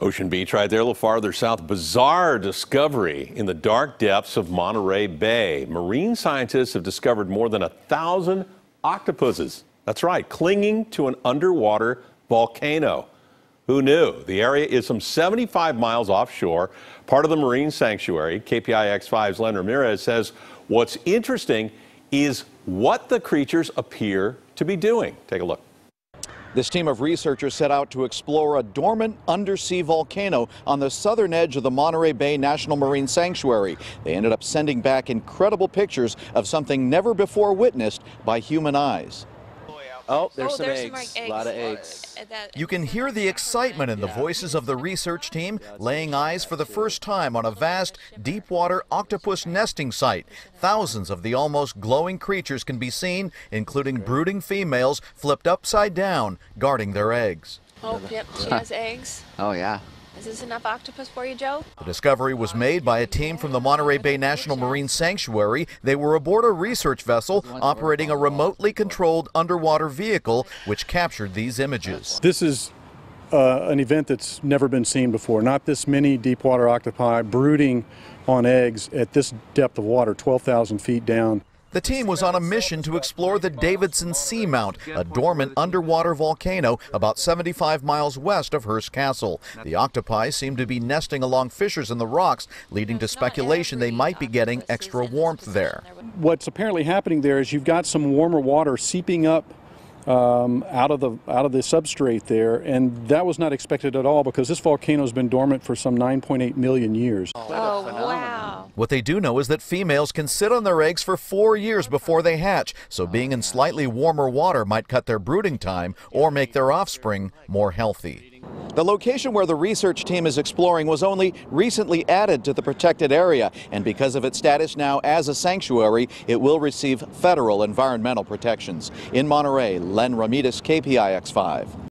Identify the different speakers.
Speaker 1: Ocean Beach right there, a little farther south. Bizarre discovery in the dark depths of Monterey Bay. Marine scientists have discovered more than a thousand octopuses. That's right, clinging to an underwater volcano. Who knew? The area is some 75 miles offshore, part of the marine sanctuary. KPIX 5's Len Ramirez says what's interesting is what the creatures appear to be doing. Take a look.
Speaker 2: This team of researchers set out to explore a dormant undersea volcano on the southern edge of the Monterey Bay National Marine Sanctuary. They ended up sending back incredible pictures of something never before witnessed by human eyes.
Speaker 3: Oh, there's,
Speaker 4: oh,
Speaker 3: some,
Speaker 4: there's
Speaker 3: eggs.
Speaker 4: some eggs.
Speaker 3: A lot of eggs.
Speaker 5: You can hear the excitement in the voices of the research team laying eyes for the first time on a vast, deep water octopus nesting site. Thousands of the almost glowing creatures can be seen, including brooding females flipped upside down, guarding their eggs.
Speaker 4: Oh, yep, she has eggs.
Speaker 3: Oh, yeah.
Speaker 4: Is this enough octopus for you, Joe?
Speaker 5: The discovery was made by a team from the Monterey Bay National Marine Sanctuary. They were aboard a research vessel operating a remotely controlled underwater vehicle which captured these images.
Speaker 6: This is uh, an event that's never been seen before. Not this many deep water octopi brooding on eggs at this depth of water, 12,000 feet down.
Speaker 5: The team was on a mission to explore the Davidson Seamount, a dormant underwater volcano about 75 miles west of Hearst Castle. The octopi seem to be nesting along fissures in the rocks, leading to speculation they might be getting extra warmth there.
Speaker 6: What's apparently happening there is you've got some warmer water seeping up um, out of the out of the substrate there, and that was not expected at all because this volcano has been dormant for some 9.8 million years.
Speaker 4: Oh, wow.
Speaker 5: What they do know is that females can sit on their eggs for four years before they hatch, so being in slightly warmer water might cut their brooding time or make their offspring more healthy.
Speaker 2: The location where the research team is exploring was only recently added to the protected area, and because of its status now as a sanctuary, it will receive federal environmental protections. In Monterey, Len Ramirez, KPIX 5.